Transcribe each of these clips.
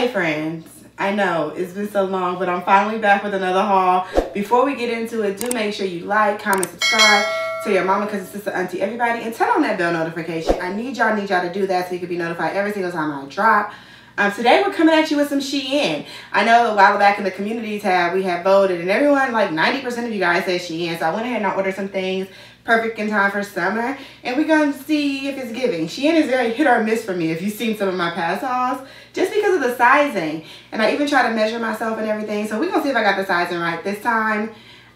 Hey friends, I know it's been so long, but I'm finally back with another haul. Before we get into it, do make sure you like, comment, subscribe to your mama, cousin, sister, auntie, everybody, and turn on that bell notification. I need y'all, need y'all to do that so you can be notified every single time I drop. Um, today we're coming at you with some Shein. I know a while back in the community tab we had voted and everyone, like 90% of you guys said Shein. So I went ahead and I ordered some things perfect in time for summer. And we're going to see if it's giving. Shein is very hit or miss for me if you've seen some of my past hauls. Just because of the sizing. And I even try to measure myself and everything. So we're going to see if I got the sizing right this time.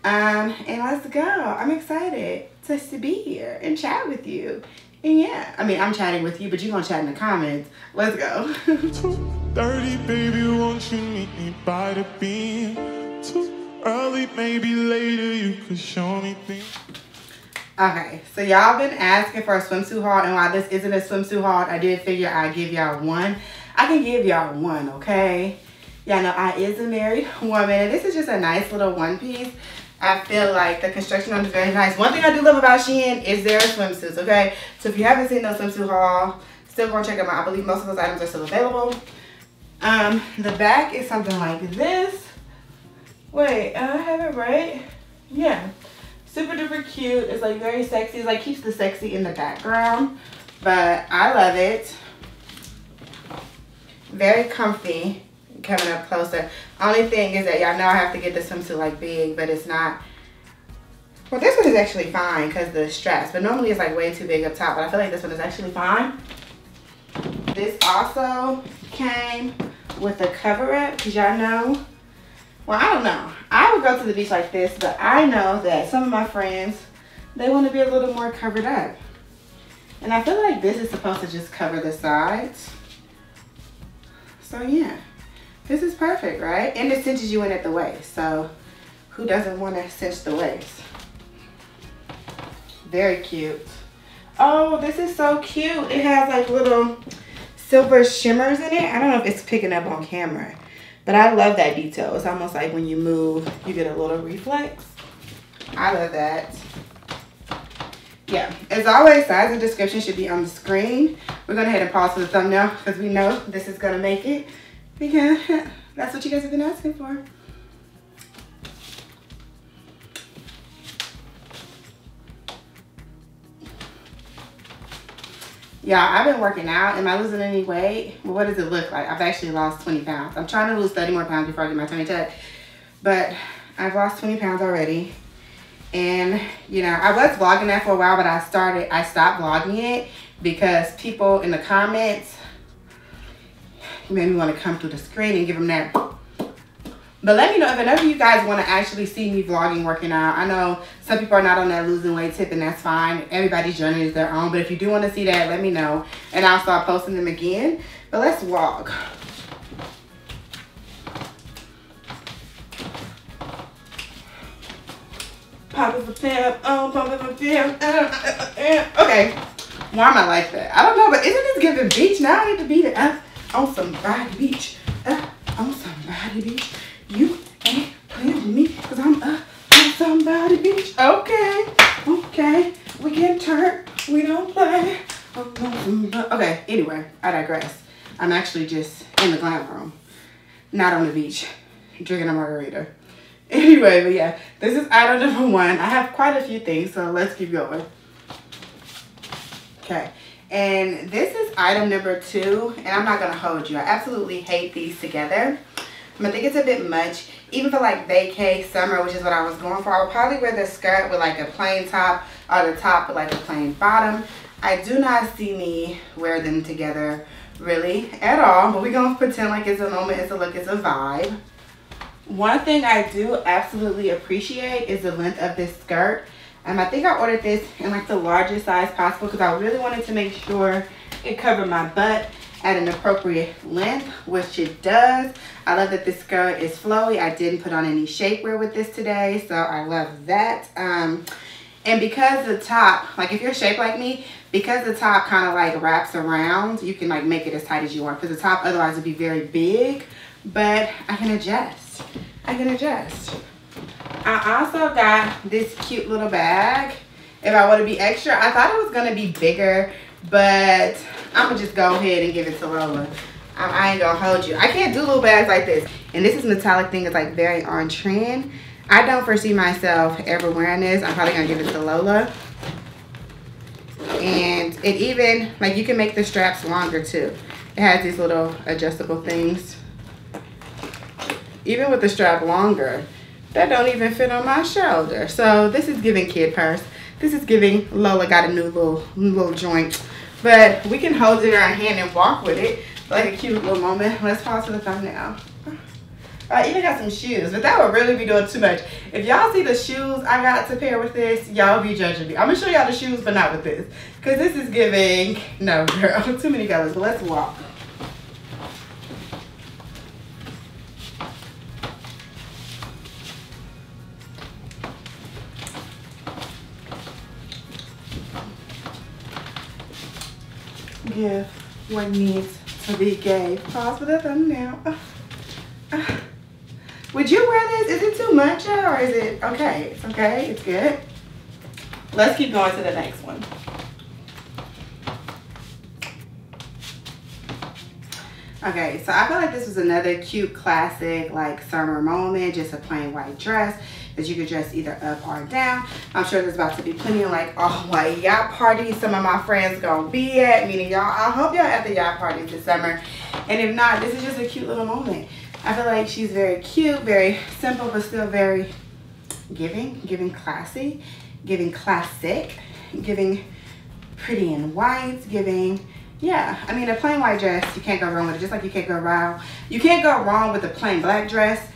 Um, and let's go. I'm excited to, to be here and chat with you. And yeah, I mean, I'm chatting with you, but you're going to chat in the comments. Let's go. 30, baby, won't you meet me by the beam? Too early, maybe later, you could show me things. Okay, so y'all been asking for a swimsuit haul, and while this isn't a swimsuit haul, I did figure I'd give y'all one. I can give y'all one, okay? Y'all know I is a married woman, and this is just a nice little one piece. I feel like the construction on is very nice. One thing I do love about Shein is their swimsuits, okay? So if you haven't seen those swimsuit haul, still go check them out. I believe most of those items are still available. Um, the back is something like this. Wait, I have it right? Yeah super duper cute. It's like very sexy. It's like keeps the sexy in the background. But I love it. Very comfy. Coming up closer. Only thing is that y'all know I have to get the swimsuit like big, but it's not. Well, this one is actually fine because the straps, but normally it's like way too big up top, but I feel like this one is actually fine. This also came with a cover up because y'all know well, I don't know. I would go to the beach like this, but I know that some of my friends, they want to be a little more covered up. And I feel like this is supposed to just cover the sides. So yeah, this is perfect, right? And it cinches you in at the waist. So who doesn't want to cinch the waist? Very cute. Oh, this is so cute. It has like little silver shimmers in it. I don't know if it's picking up on camera. But I love that detail. It's almost like when you move, you get a little reflex. I love that. Yeah, as always, size and description should be on the screen. We're going to head and pause for the thumbnail because we know this is going to make it. Because that's what you guys have been asking for. Yeah, I've been working out. Am I losing any weight? Well, what does it look like? I've actually lost 20 pounds. I'm trying to lose 30 more pounds before I get my tummy tuck. But I've lost 20 pounds already. And, you know, I was vlogging that for a while, but I started, I stopped vlogging it because people in the comments made me want to come through the screen and give them that but let me know if any of you guys want to actually see me vlogging working out. I know some people are not on that losing weight tip and that's fine. Everybody's journey is their own. But if you do want to see that, let me know. And I'll start posting them again. But let's walk. Pop it for pimp, oh, pop it for pimp. Uh, uh, uh, okay. Why am I like that? I don't know, but isn't this giving beach? Now I need to beat the up on somebody beach. Uh, on somebody beach. You ain't playing with me because I'm up on somebody beach. Okay, okay. We can turn. We don't play. Okay, anyway, I digress. I'm actually just in the glam room, not on the beach, drinking a margarita. Anyway, but yeah, this is item number one. I have quite a few things, so let's keep going. Okay, and this is item number two, and I'm not gonna hold you. I absolutely hate these together. I think it's a bit much. Even for like vacay summer, which is what I was going for, I would probably wear the skirt with like a plain top or the top with like a plain bottom. I do not see me wear them together really at all, but we're gonna pretend like it's a moment, it's a look, it's a vibe. One thing I do absolutely appreciate is the length of this skirt. Um, I think I ordered this in like the largest size possible because I really wanted to make sure it covered my butt at an appropriate length, which it does. I love that this skirt is flowy. I didn't put on any shapewear with this today, so I love that. Um, and because the top, like if you're shaped like me, because the top kind of like wraps around, you can like make it as tight as you want. Because the top otherwise would be very big, but I can adjust. I can adjust. I also got this cute little bag. If I want to be extra, I thought it was going to be bigger, but I'm going to just go ahead and give it to Lola. I, I ain't gonna hold you. I can't do little bags like this. And this is metallic thing. It's like very on trend. I don't foresee myself ever wearing this. I'm probably gonna give it to Lola. And it even, like you can make the straps longer too. It has these little adjustable things. Even with the strap longer, that don't even fit on my shoulder. So this is giving kid purse. This is giving Lola got a new little little joint. But we can hold it in our hand and walk with it like a cute little moment. Let's pause for the thumbnail. I even got some shoes, but that would really be doing too much. If y'all see the shoes I got to pair with this, y'all be judging me. I'm gonna show y'all the shoes, but not with this. Cause this is giving, no girl, too many colors, let's walk. Give what needs to be gave. Pause for the thumbnail. Uh, uh. Would you wear this? Is it too much or is it okay? It's okay, it's good. Let's keep going to the next one. Okay, so I feel like this was another cute classic like summer moment, just a plain white dress that you could dress either up or down. I'm sure there's about to be plenty of like oh, all white yacht parties some of my friends gonna be at, meaning y'all, I hope y'all at the yacht parties this summer. And if not, this is just a cute little moment. I feel like she's very cute, very simple, but still very giving, giving classy, giving classic, giving pretty and white, giving, yeah. I mean, a plain white dress, you can't go wrong with it, just like you can't go wrong. You can't go wrong with a plain black dress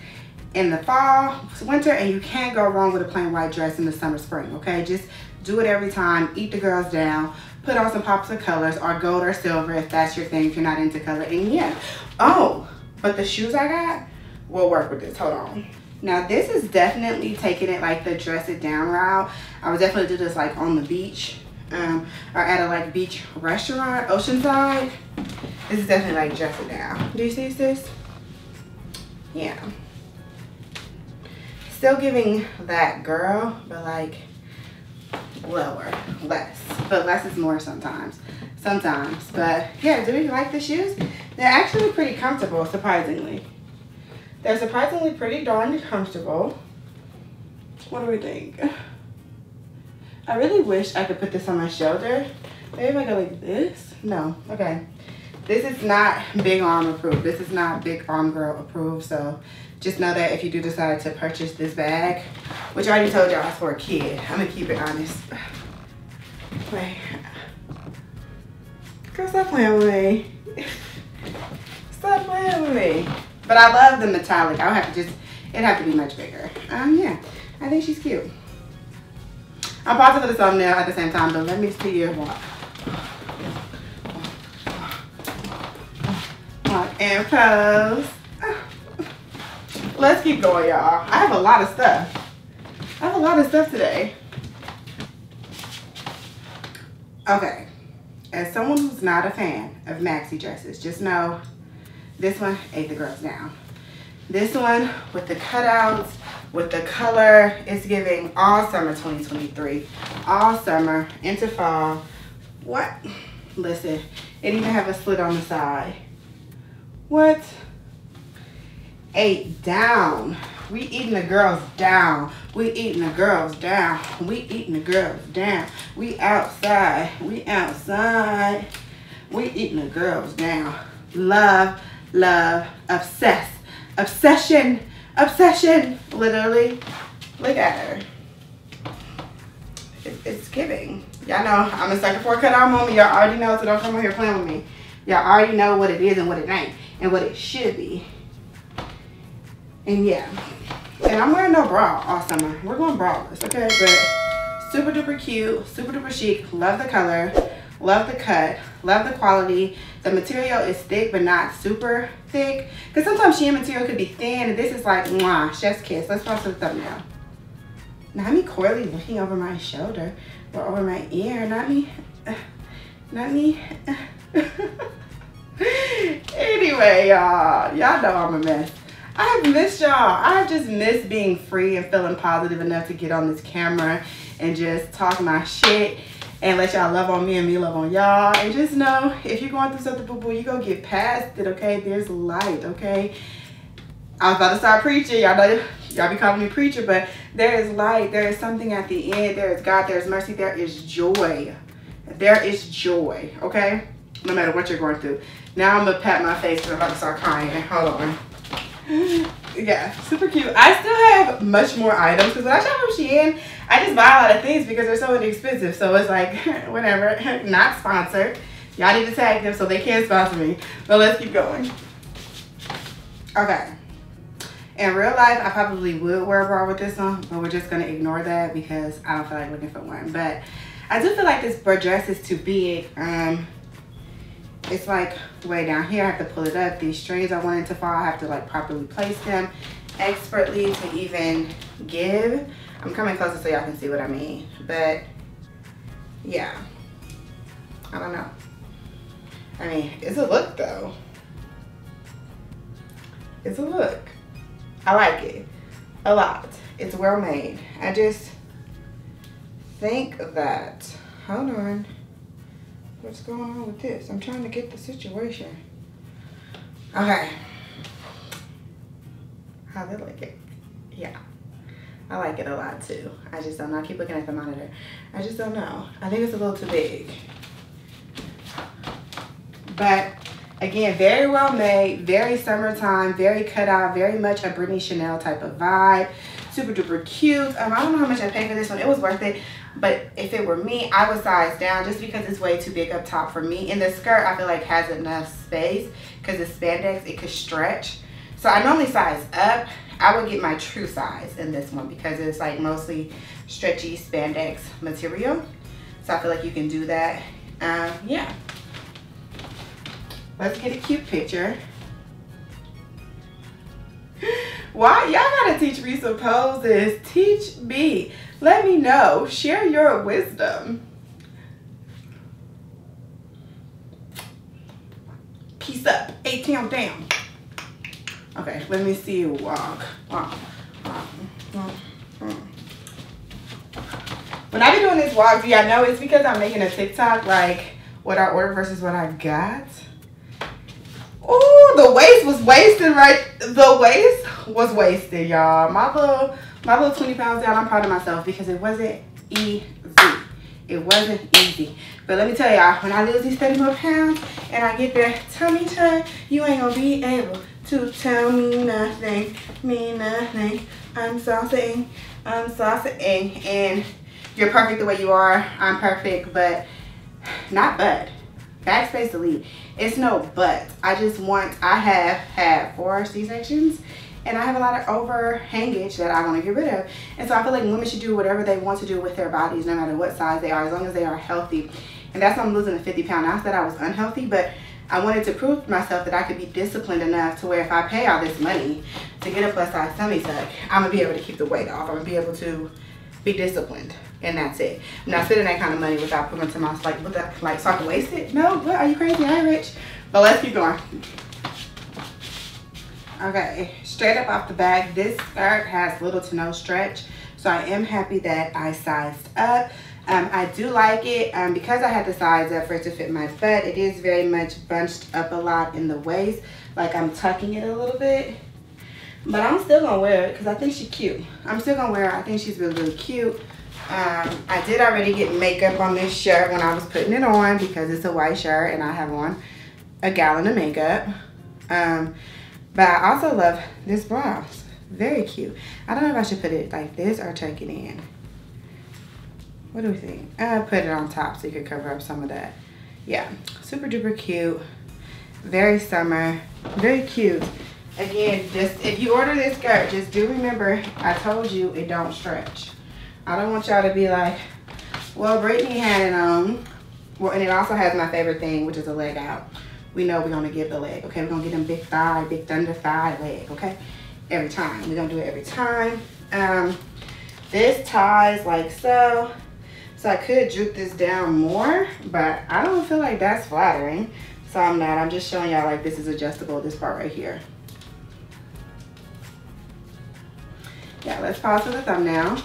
in the fall, winter, and you can't go wrong with a plain white dress in the summer, spring, okay? Just do it every time, eat the girls down, put on some pops of colors, or gold or silver if that's your thing, if you're not into color, and yeah. Oh, but the shoes I got will work with this. Hold on. Now this is definitely taking it like the dress it down route. I would definitely do this like on the beach um, or at a like beach restaurant, Oceanside. This is definitely like dress it down. Do you see this? Yeah. Still giving that girl, but like lower, less. But less is more sometimes. Sometimes. But yeah, do we like the shoes? They're actually pretty comfortable, surprisingly. They're surprisingly pretty darn comfortable. What do we think? I really wish I could put this on my shoulder. Maybe if I go like this? No, okay. This is not big arm approved. This is not big arm girl approved. So just know that if you do decide to purchase this bag, which I already told y'all it's for a kid. I'm gonna keep it honest. Wait. Girl, stop playing with me. Stop playing with me. But I love the metallic. I'll have to just, it'd have to be much bigger. Um, yeah, I think she's cute. I'm pausing for the thumbnail at the same time, but let me see your. Walk and pose. Let's keep going, y'all. I have a lot of stuff. I have a lot of stuff today. Okay. As someone who's not a fan of maxi dresses, just know this one ate the girls down. This one with the cutouts, with the color, it's giving all summer 2023. All summer into fall. What? Listen, it even have a slit on the side. What? Eight down. We eating the girls down. We eating the girls down. We eating the girls down. We outside. We outside. We eating the girls down. Love love, obsess, obsession, obsession, literally. Look at her. it's giving. Y'all know I'm a sucker for a cutout moment. Y'all already know, so don't come over here playing with me. Y'all already know what it is and what it ain't and what it should be. And yeah. And I'm wearing no bra all summer. We're going braless, okay? But super duper cute, super duper chic. Love the color. Love the cut. Love the quality. The material is thick, but not super thick. Because sometimes shein material could be thin, and this is like, mwah, chef's kiss. Let's watch the thumbnail. Not me coyly looking over my shoulder or over my ear. Not me. Uh, not me. anyway, y'all. Y'all know I'm a mess. I have missed y'all. I have just missed being free and feeling positive enough to get on this camera and just talk my shit and let y'all love on me and me love on y'all. And just know if you're going through something, boo boo, you gonna get past it, okay? There's light, okay? I was about to start preaching. Y'all know y'all be calling me preacher, but there is light. There is something at the end. There is God. There is mercy. There is joy. There is joy, okay? No matter what you're going through. Now I'm gonna pat my face because I'm about to start crying. Hold on. Yeah, super cute. I still have much more items because when I shop from Shein, I just buy a lot of things because they're so inexpensive. So it's like, whatever, not sponsored. Y'all need to tag them so they can sponsor me. But let's keep going. Okay. In real life, I probably would wear a bra with this on, but we're just gonna ignore that because I don't feel like looking for one. But I do feel like this dress is too big. Um, it's like way down here. I have to pull it up. These strings I wanted to fall, I have to like properly place them expertly to even give. I'm coming closer so y'all can see what I mean. But yeah, I don't know. I mean, it's a look though. It's a look. I like it a lot. It's well made. I just think that, hold on. What's going on with this? I'm trying to get the situation. Okay. How they like it? Yeah. I like it a lot too. I just don't know. I keep looking at the monitor. I just don't know. I think it's a little too big. But Again, very well made, very summertime, very cut out, very much a Britney Schanel type of vibe. Super duper cute. Um, I don't know how much I paid for this one. It was worth it. But if it were me, I would size down just because it's way too big up top for me. And the skirt, I feel like has enough space because the spandex, it could stretch. So I normally size up. I would get my true size in this one because it's like mostly stretchy spandex material. So I feel like you can do that. Um, yeah. Let's get a cute picture. Why? Y'all gotta teach me some poses. Teach me. Let me know. Share your wisdom. Peace up. 18 down. Okay, let me see you walk. Walk. When I be doing this walk, do y'all know it's because I'm making a TikTok like what I ordered versus what I got? Oh, the waist was wasted right. The waist was wasted, y'all. My little, my little 20 pounds down, I'm proud of myself because it wasn't easy. It wasn't easy. But let me tell y'all, when I lose these 30 more pounds and I get that tummy tuck, you ain't gonna be able to tell me nothing, me nothing. I'm saucing, I'm saucing, and you're perfect the way you are. I'm perfect, but not but backspace delete it's no but i just want i have had four c-sections and i have a lot of overhangage that i want to get rid of and so i feel like women should do whatever they want to do with their bodies no matter what size they are as long as they are healthy and that's why i'm losing the 50 pound I that i was unhealthy but I wanted to prove to myself that I could be disciplined enough to where if I pay all this money to get a plus size tummy tuck, I'm gonna be able to keep the weight off. I'm gonna be able to be disciplined and that's it. I'm not spending that kind of money without putting to my like with that like so I can waste it. No, what are you crazy? I am rich. But let's keep going. Okay, straight up off the back, this skirt has little to no stretch. So I am happy that I sized up. Um, I do like it um, because I had to size up for it to fit my butt. It is very much bunched up a lot in the waist. Like I'm tucking it a little bit. But I'm still gonna wear it because I think she's cute. I'm still gonna wear her. I think she's really, really cute. Um, I did already get makeup on this shirt when I was putting it on because it's a white shirt and I have on a gallon of makeup. But I also love this blouse. Very cute. I don't know if I should put it like this or tuck it in. What do we think? I'll put it on top so you could cover up some of that. Yeah, super duper cute. Very summer. Very cute. Again, just if you order this skirt, just do remember I told you it don't stretch. I don't want y'all to be like, well, Britney had it on. Well, and it also has my favorite thing, which is a leg out. We know we're gonna give the leg, okay? We're gonna get them big thigh, big thunder thigh leg, okay? Every time, we're gonna do it every time. Um, this ties like so. So I could droop this down more, but I don't feel like that's flattering. So I'm not, I'm just showing y'all like this is adjustable, this part right here. Yeah, let's pause for the thumbnail.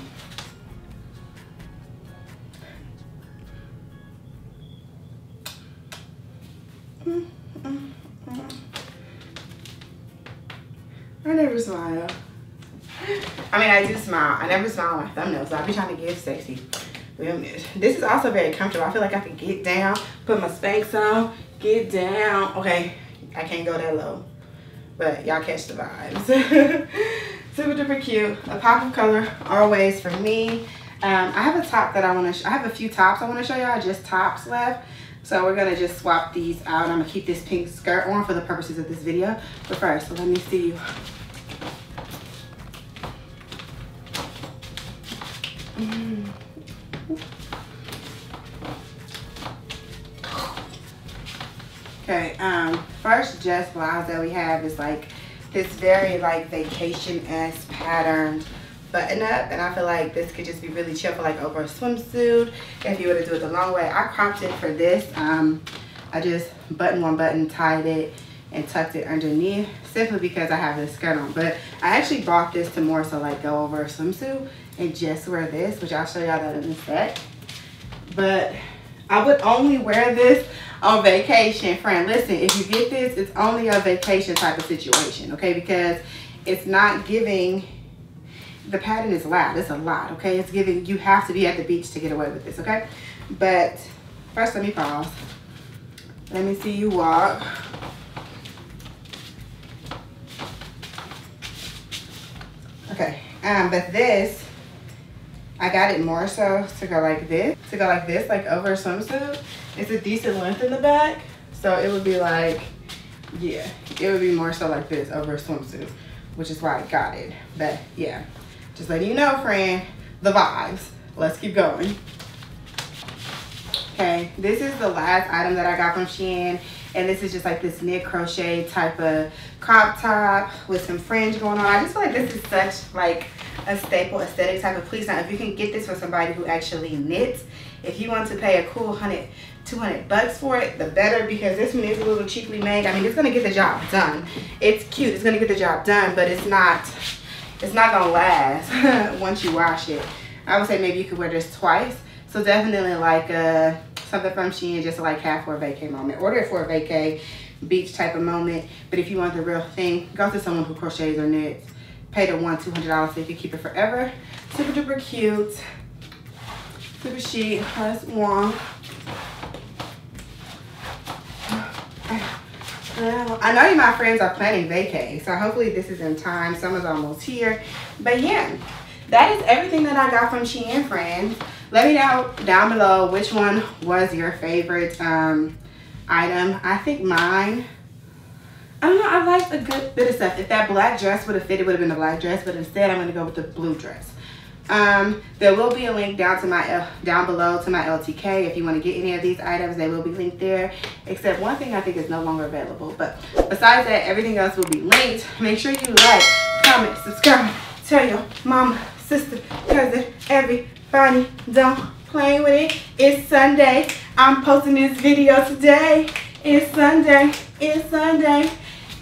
I never smile. I mean, I do smile. I never smile on my thumbnails. So I be trying to get sexy. This is also very comfortable. I feel like I can get down, put my Spanx on, get down. Okay, I can't go that low, but y'all catch the vibes. Super duper cute. A pop of color always for me. Um, I have a top that I want to, I have a few tops I want to show y'all, just tops left. So we're gonna just swap these out. I'm gonna keep this pink skirt on for the purposes of this video. But first, let me see you. Mm. Okay, um, first Jess blouse that we have is like this very like vacation-esque patterned button up and I feel like this could just be really chill for like over a swimsuit if you were to do it the long way. I cropped it for this. Um, I just button one button, tied it, and tucked it underneath simply because I have this skirt on. But I actually brought this to more so like go over a swimsuit and just wear this, which I'll show y'all that in a sec. But I would only wear this on vacation. Friend, listen, if you get this, it's only a vacation type of situation, okay? Because it's not giving, the pattern is loud. It's a lot, okay? It's giving, you have to be at the beach to get away with this, okay? But first, let me pause. Let me see you walk. Okay, um, but this I got it more so to go like this, to go like this, like over a swimsuit. It's a decent length in the back. So it would be like, yeah, it would be more so like this over a swimsuit, which is why I got it. But yeah, just letting you know, friend, the vibes. Let's keep going. Okay, this is the last item that I got from Shein. And this is just like this knit crochet type of crop top with some fringe going on. I just feel like this is such like a staple aesthetic type of piece. now if you can get this for somebody who actually knits if you want to pay a cool 100 200 bucks for it the better because this one is a little cheaply made i mean it's gonna get the job done it's cute it's gonna get the job done but it's not it's not gonna last once you wash it i would say maybe you could wear this twice so definitely like uh something from Shein just like half for a vacay moment order it for a vacay beach type of moment but if you want the real thing go to someone who crochets or knits Pay the one, $200 so you can keep it forever. Super duper cute. Super chic. Plus one. I know my friends are planning vacay, so hopefully this is in time. Summer's almost here. But yeah, that is everything that I got from Shein friends. Let me know down below which one was your favorite um, item. I think mine I don't know, I liked a good bit of stuff. If that black dress would have fit, it would have been a black dress, but instead I'm gonna go with the blue dress. Um, there will be a link down to my uh, down below to my LTK. If you want to get any of these items, they will be linked there. Except one thing I think is no longer available. But besides that, everything else will be linked. Make sure you like, comment, subscribe, tell your mama, sister, cousin, everybody. Don't play with it. It's Sunday. I'm posting this video today. It's Sunday. It's Sunday.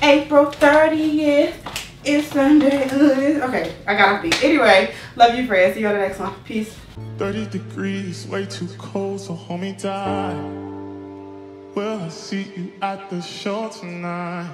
April 30th. It's Sunday. Okay, I got off beat. Anyway, love you, friends. See you on the next one. Peace. 30 degrees, way too cold, so homie die. Will I see you at the show tonight?